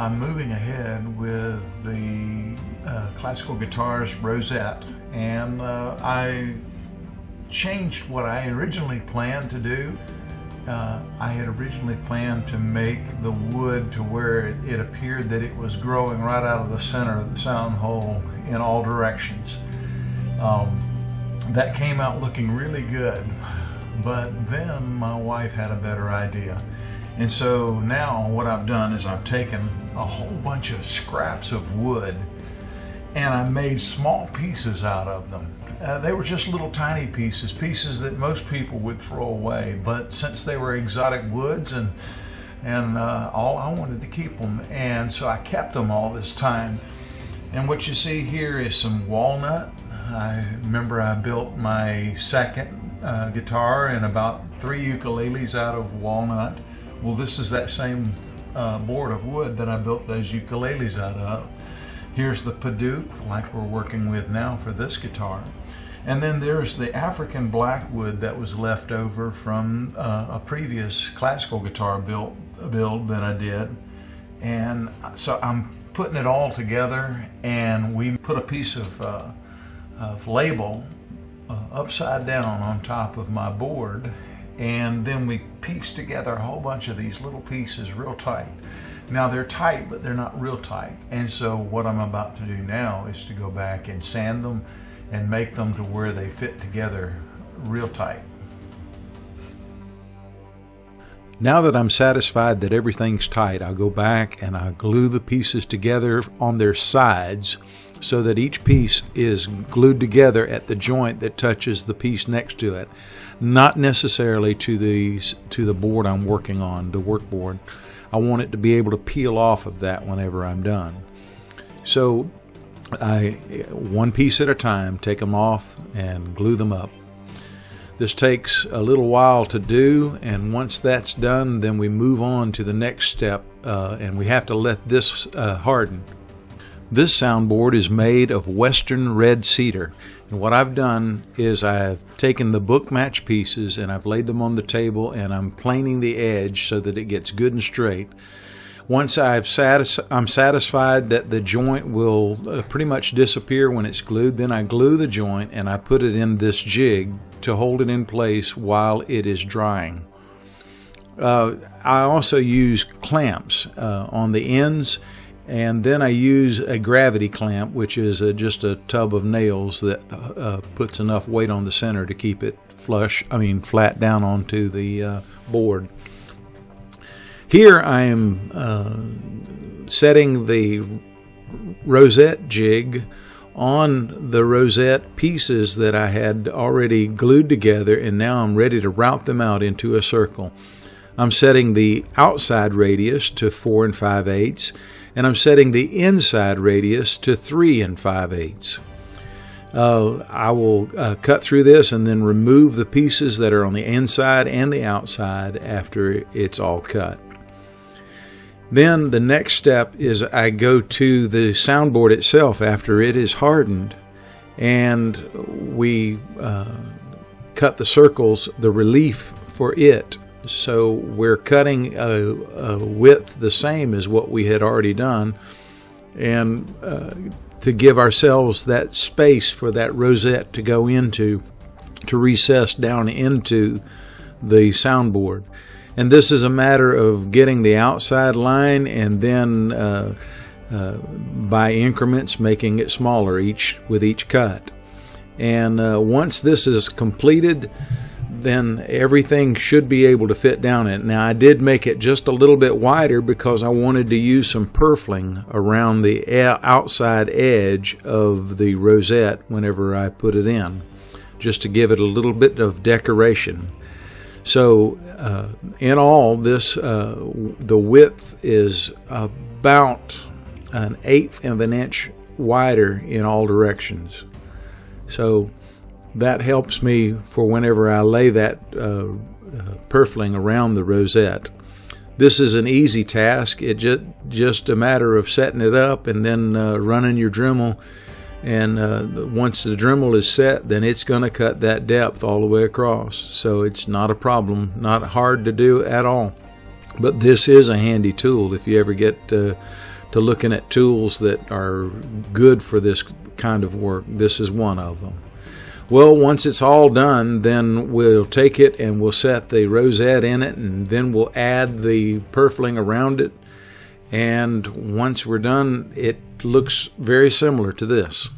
I'm moving ahead with the uh, classical guitars rosette, and uh, I changed what I originally planned to do. Uh, I had originally planned to make the wood to where it, it, appeared that it was growing right out of the center of the sound hole in all directions. Um, that came out looking really good, but then my wife had a better idea. And so now what I've done is I've taken a whole bunch of scraps of wood and I made small pieces out of them. Uh, they were just little tiny pieces, pieces that most people would throw away. But since they were exotic woods and and uh, all I wanted to keep them, and so I kept them all this time. And what you see here is some walnut. I remember I built my second uh, guitar and about three ukuleles out of walnut. Well, this is that same uh, board of wood that I built those ukuleles out of. Here's the padauk, like we're working with now for this guitar. And then there's the African blackwood that was left over from uh, a previous classical guitar build, build that I did. And so I'm putting it all together and we put a piece of, uh, of label uh, upside down on top of my board and then we piece together a whole bunch of these little pieces real tight. Now they're tight, but they're not real tight. And so what I'm about to do now is to go back and sand them and make them to where they fit together real tight. Now that I'm satisfied that everything's tight, I'll go back and I'll glue the pieces together on their sides so that each piece is glued together at the joint that touches the piece next to it, not necessarily to the to the board I'm working on, the work board. I want it to be able to peel off of that whenever I'm done. So I one piece at a time take them off and glue them up. This takes a little while to do, and once that's done, then we move on to the next step, uh, and we have to let this uh, harden. This soundboard is made of western red cedar. And what I've done is I've taken the book match pieces and I've laid them on the table and I'm planing the edge so that it gets good and straight. Once I've satis- I'm satisfied that the joint will uh, pretty much disappear when it's glued, then I glue the joint and I put it in this jig to hold it in place while it is drying. Uh, I also use clamps uh, on the ends and then I use a gravity clamp, which is a, just a tub of nails that uh, puts enough weight on the center to keep it flush, I mean flat down onto the uh, board. Here I am uh, setting the rosette jig on the rosette pieces that I had already glued together and now I'm ready to route them out into a circle. I'm setting the outside radius to 4 and 5 eighths and I'm setting the inside radius to 3 and 5 eighths. Uh, I will uh, cut through this and then remove the pieces that are on the inside and the outside after it's all cut. Then the next step is I go to the soundboard itself after it is hardened and we uh, cut the circles, the relief for it so we're cutting a, a, width the same as what we had already done, and uh, to give ourselves that space for that rosette to go into, to recess down into the soundboard. And this is a matter of getting the outside line and then uh, uh, by increments making it smaller each with each cut. And uh, once this is completed, then everything should be able to fit down it. Now I did make it just a little bit wider because I wanted to use some purfling around the outside edge of the rosette whenever I put it in, just to give it a little bit of decoration. So uh, in all, this uh, the width is about an eighth of an inch wider in all directions. So that helps me for whenever I lay that uh, uh, purfling around the rosette. This is an easy task. It's just, just a matter of setting it up and then uh, running your Dremel. And uh, once the Dremel is set, then it's going to cut that depth all the way across. So it's not a problem, not hard to do at all. But this is a handy tool if you ever get to, to looking at tools that are good for this kind of work. This is one of them. Well, once it's all done, then we'll take it and we'll set the rosette in it, and then we'll add the purfling around it. And once we're done, it looks very similar to this.